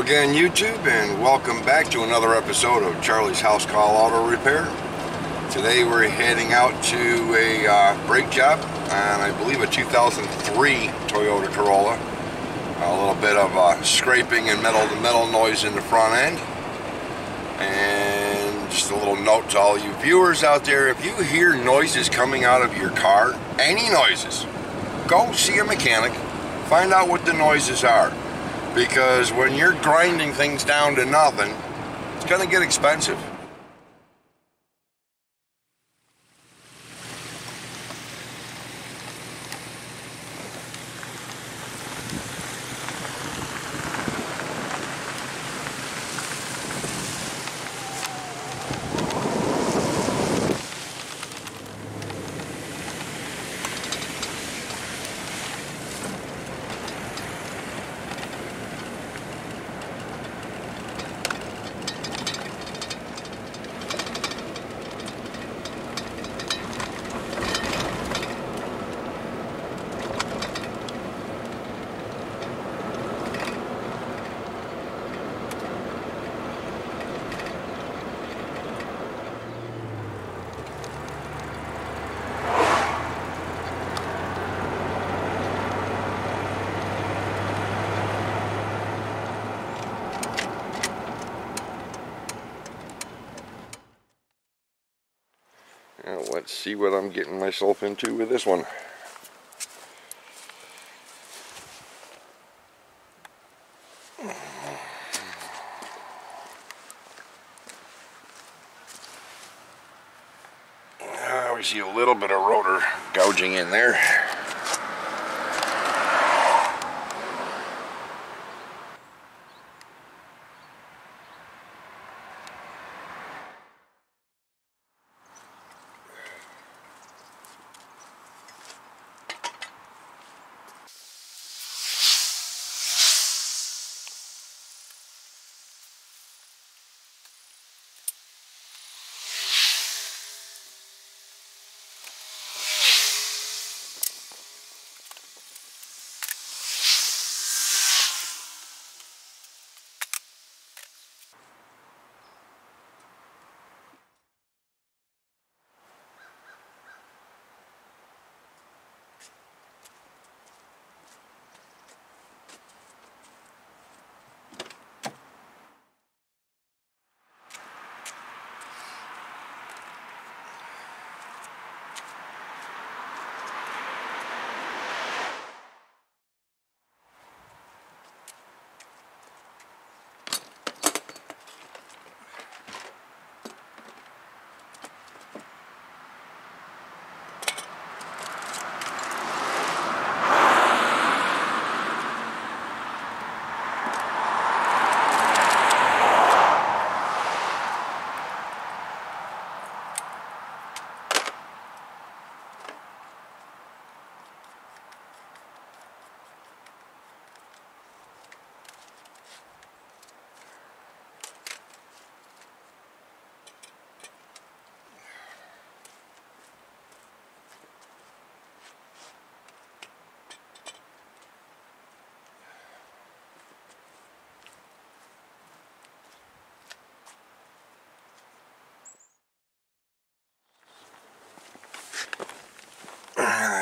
Again YouTube and welcome back to another episode of Charlie's House Call Auto Repair. Today we're heading out to a uh, brake job on I believe a 2003 Toyota Corolla. A little bit of uh, scraping and metal to metal noise in the front end. And just a little note to all you viewers out there, if you hear noises coming out of your car, any noises, go see a mechanic, find out what the noises are because when you're grinding things down to nothing, it's going to get expensive. Now let's see what I'm getting myself into with this one. Uh, we see a little bit of rotor gouging in there.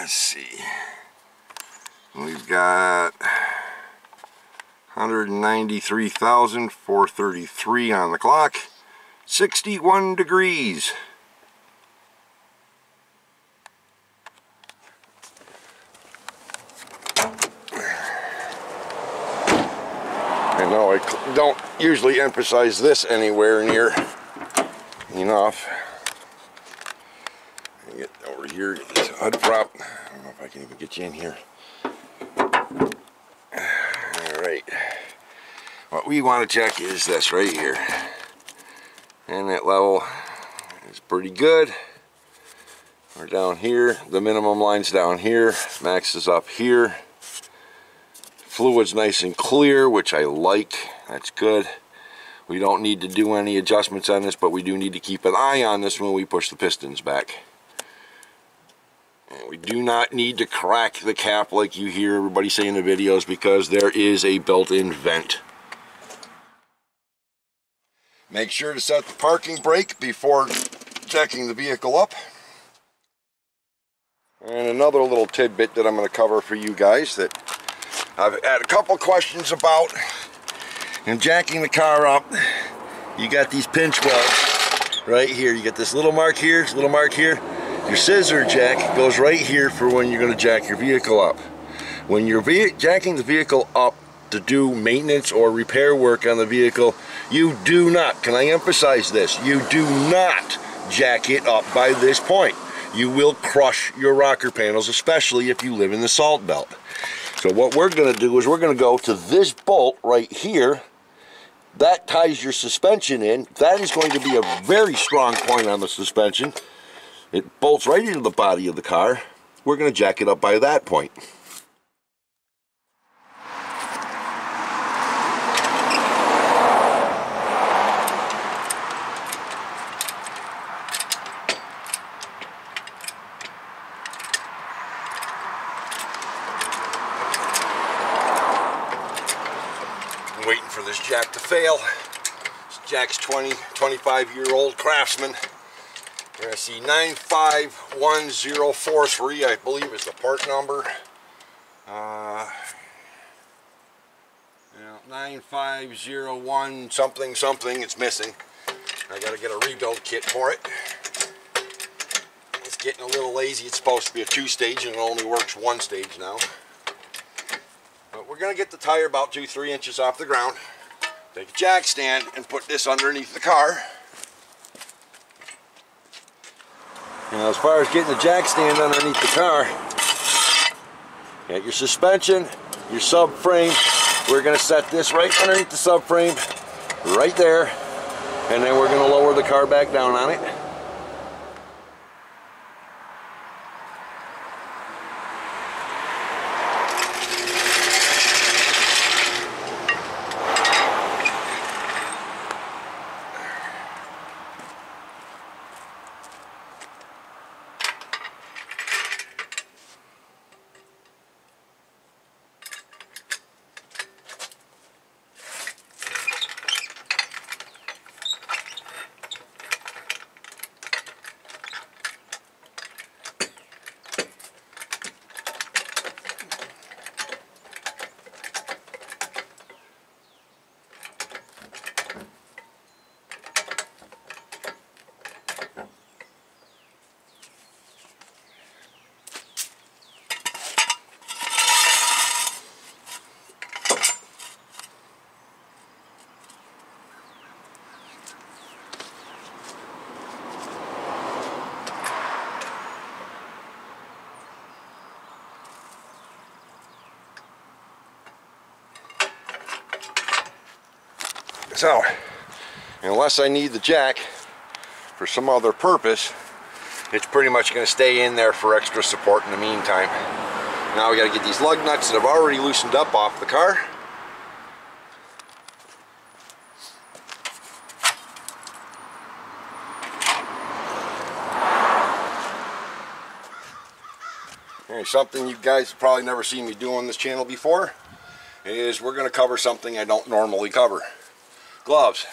Let's see. We've got 193,433 on the clock. 61 degrees. I know I don't usually emphasize this anywhere near enough. Over here, get this HUD prop. I don't know if I can even get you in here. Alright. What we want to check is this right here. And that level is pretty good. We're down here. The minimum line's down here. Max is up here. Fluid's nice and clear, which I like. That's good. We don't need to do any adjustments on this, but we do need to keep an eye on this when we push the pistons back. We do not need to crack the cap like you hear everybody say in the videos because there is a built-in vent. Make sure to set the parking brake before jacking the vehicle up. And another little tidbit that I'm going to cover for you guys that I've had a couple questions about. And jacking the car up, you got these pinch welds right here. You got this little mark here, this little mark here. Your scissor jack goes right here for when you're going to jack your vehicle up. When you're jacking the vehicle up to do maintenance or repair work on the vehicle, you do not, can I emphasize this, you do not jack it up by this point. You will crush your rocker panels, especially if you live in the salt belt. So what we're going to do is we're going to go to this bolt right here. That ties your suspension in. That is going to be a very strong point on the suspension. It bolts right into the body of the car. We're going to jack it up by that point. Waiting for this jack to fail. This jack's 20, 25 year old Craftsman. You're gonna see 951043, I believe is the part number. Uh, you know, 9501 something something, it's missing. I gotta get a rebuild kit for it. It's getting a little lazy. It's supposed to be a two stage and it only works one stage now. But we're gonna get the tire about two, three inches off the ground. Take a jack stand and put this underneath the car. Now as far as getting the jack stand underneath the car, got your suspension, your subframe. We're going to set this right underneath the subframe, right there, and then we're going to lower the car back down on it. So, unless I need the jack for some other purpose, it's pretty much going to stay in there for extra support in the meantime. Now we got to get these lug nuts that have already loosened up off the car. Here's something you guys probably never seen me do on this channel before is we're going to cover something I don't normally cover gloves.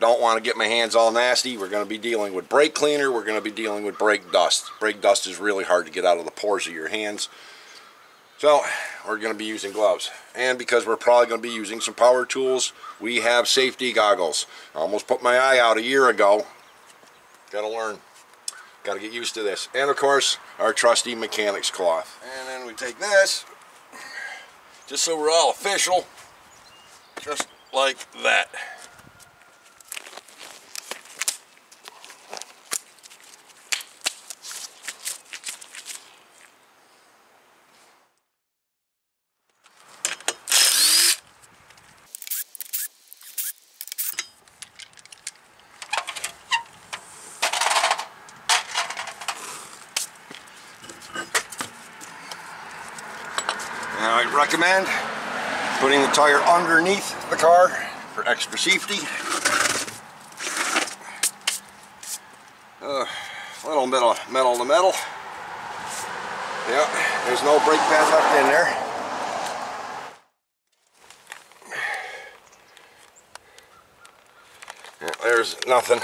Don't want to get my hands all nasty. We're going to be dealing with brake cleaner. We're going to be dealing with brake dust. Brake dust is really hard to get out of the pores of your hands. So we're going to be using gloves. And because we're probably going to be using some power tools, we have safety goggles. I almost put my eye out a year ago. Got to learn. Got to get used to this. And of course, our trusty mechanics cloth. And then we take this, just so we're all official, just like that. Recommend putting the tire underneath the car for extra safety. Uh, little metal, metal to metal. Yeah, there's no brake pad left in there. Yeah, there's nothing,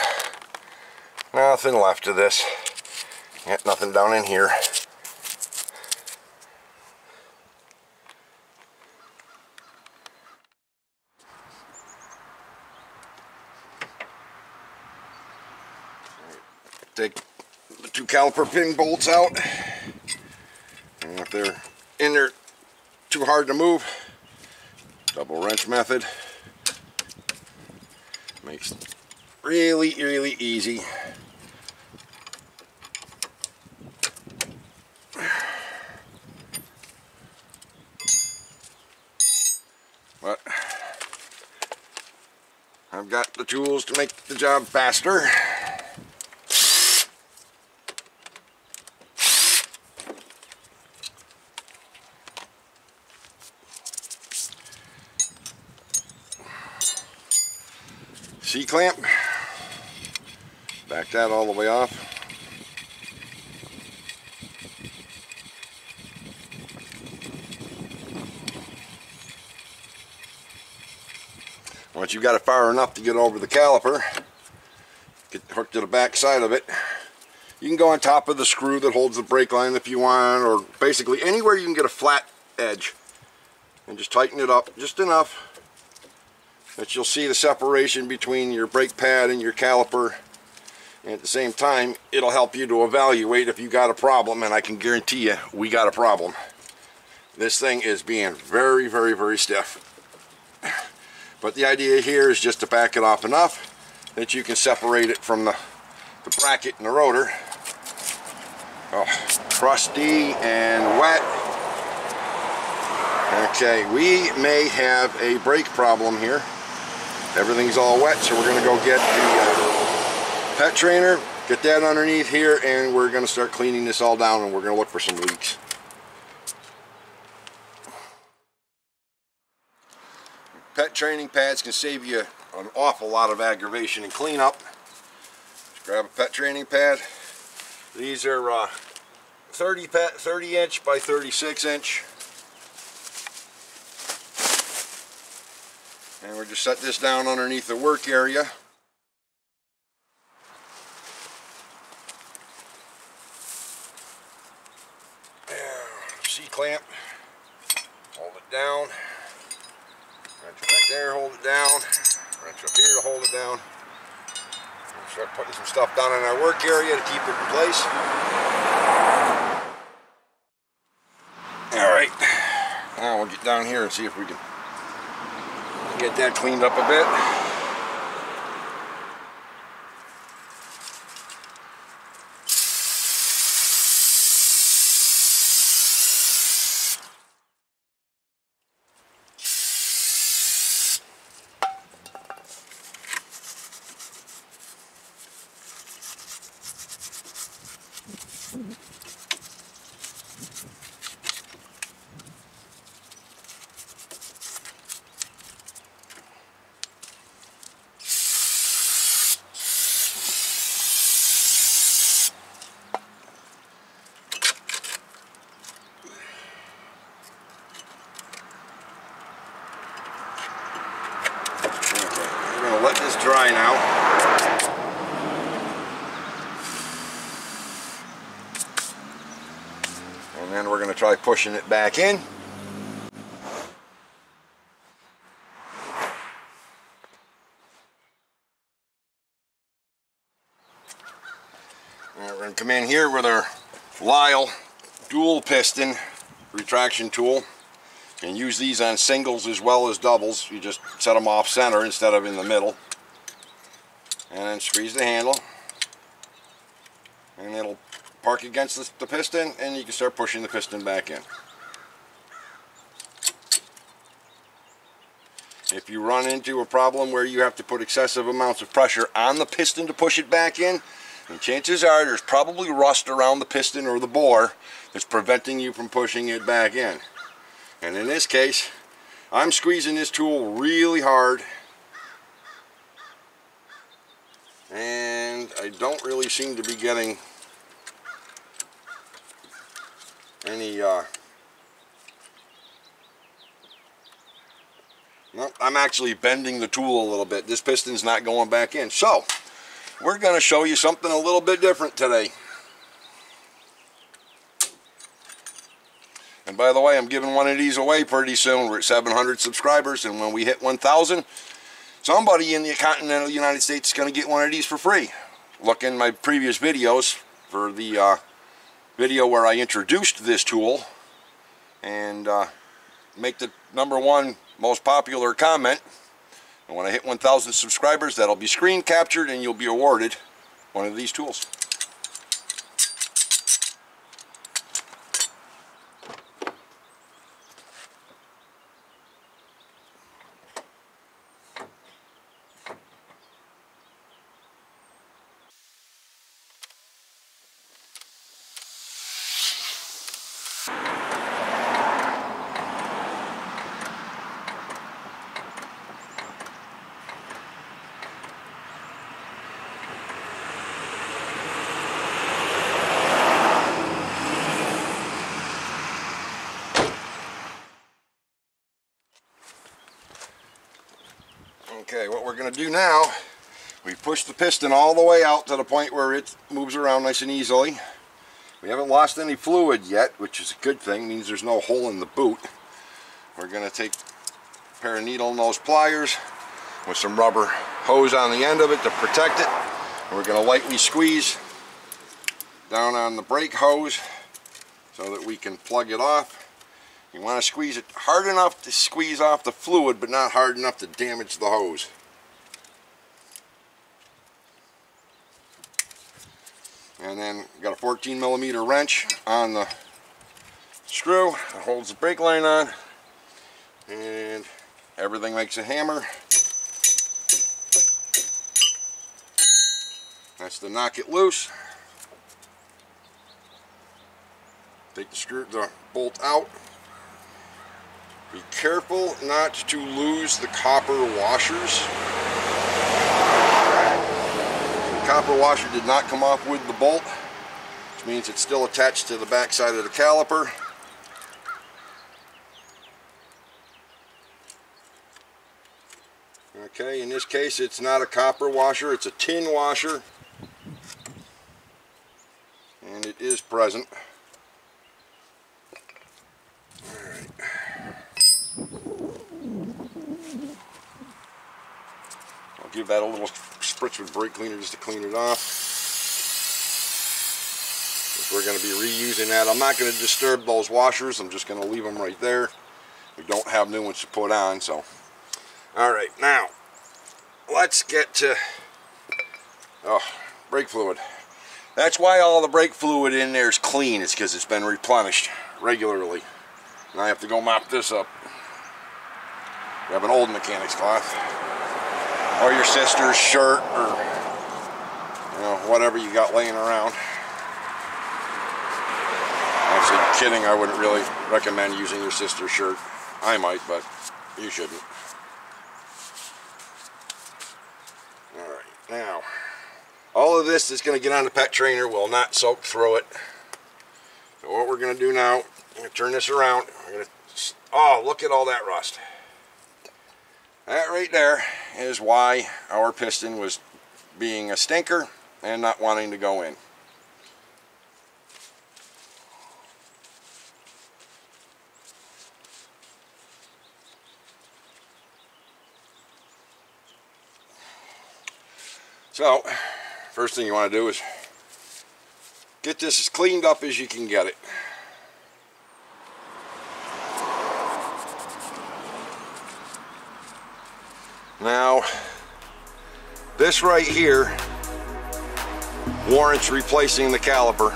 nothing left of this. Yet nothing down in here. Take the two caliper pin bolts out. And if they're in there too hard to move, double wrench method makes really, really easy. But I've got the tools to make the job faster. C-clamp. Back that all the way off. Once you've got it far enough to get over the caliper, get hooked to the back side of it, you can go on top of the screw that holds the brake line if you want, or basically anywhere you can get a flat edge. And just tighten it up just enough that you'll see the separation between your brake pad and your caliper. And at the same time, it'll help you to evaluate if you got a problem, and I can guarantee you, we got a problem. This thing is being very, very, very stiff. But the idea here is just to back it off enough that you can separate it from the, the bracket and the rotor. Oh, crusty and wet. Okay, we may have a brake problem here. Everything's all wet, so we're to go get the uh, pet trainer, get that underneath here, and we're to start cleaning this all down and we're to look for some leaks. Pet training pads can save you an awful lot of aggravation and cleanup. Just grab a pet training pad. These are uh, 30, pet, 30 inch by 36 inch. And we're just set this down underneath the work area. C-clamp, hold it down. Wrench back there, hold it down. Wrench up here to hold it down. We'll start putting some stuff down in our work area to keep it in place. Alright, now we'll get down here and see if we can get that cleaned up a bit. let this dry now. And then we're going to try pushing it back in. And we're going to come in here with our Lisle dual piston retraction tool and use these on singles as well as doubles. You just set them off center instead of in the middle. And then squeeze the handle. And it'll park against the, piston and you can start pushing the piston back in. If you run into a problem where you have to put excessive amounts of pressure on the piston to push it back in, and chances are there's probably rust around the piston or the bore that's preventing you from pushing it back in. And in this case, I'm squeezing this tool really hard. And I don't really seem to be getting any uh, Well, I'm actually bending the tool a little bit. This piston's not going back in. So, we're going to show you something a little bit different today. And by the way, I'm giving one of these away pretty soon. We're at 700 subscribers, and when we hit 1,000, somebody in the continental United States is going to get one of these for free. Look in my previous videos for the uh, video where I introduced this tool and uh, make the number one most popular comment. And when I hit 1,000 subscribers, that'll be screen captured and you'll be awarded one of these tools. Okay, what we're going to do now, we push the piston all the way out to the point where it moves around nice and easily. We haven't lost any fluid yet, which is a good thing, means there's no hole in the boot. We're going to take a pair of needle nose pliers with some rubber hose on the end of it to protect it. And we're going to lightly squeeze down on the brake hose so that we can plug it off. You want to squeeze it hard enough to squeeze off the fluid, but not hard enough to damage the hose. And then got a 14 millimeter wrench on the screw that holds the brake line on. And everything makes a hammer. That's to knock it loose. Take the screw, the bolt out. Be careful not to lose the copper washers. Copper washer did not come off with the bolt, which means it's still attached to the back side of the caliper. Okay, in this case it's not a copper washer, it's a tin washer. And it is present. I'll give that a little spritz with brake cleaner just to clean it off. If we're going to be reusing that, I'm not going to disturb those washers. I'm just going to leave them right there. We don't have new ones to put on, so. All right, now, let's get to, oh, brake fluid. That's why all the brake fluid in there is clean. It's because it's been replenished regularly. And I have to go mop this up. You have an old mechanic's cloth or your sister's shirt or you know whatever you got laying around. Actually kidding I wouldn't really recommend using your sister's shirt. I might but you shouldn't. Alright now all of this is going to get on the pet trainer will not soak through it. So what we're going to do now I'm going to turn this around. To, oh look at all that rust. That right there is why our piston was being a stinker and not wanting to go in. So, first thing you want to do is get this as cleaned up as you can get it. Now, this right here warrants replacing the caliper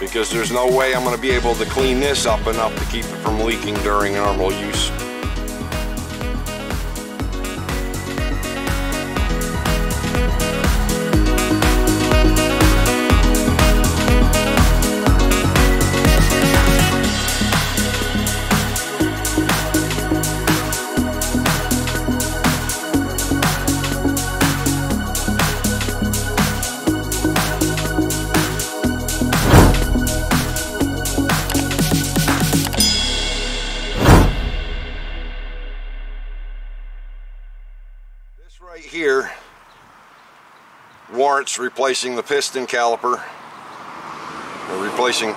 because there's no way I'm going to be able to clean this up enough to keep it from leaking during normal use. Replacing the piston caliper. We're replacing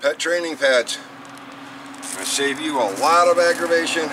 pet training pads. Gonna save you a lot of aggravation.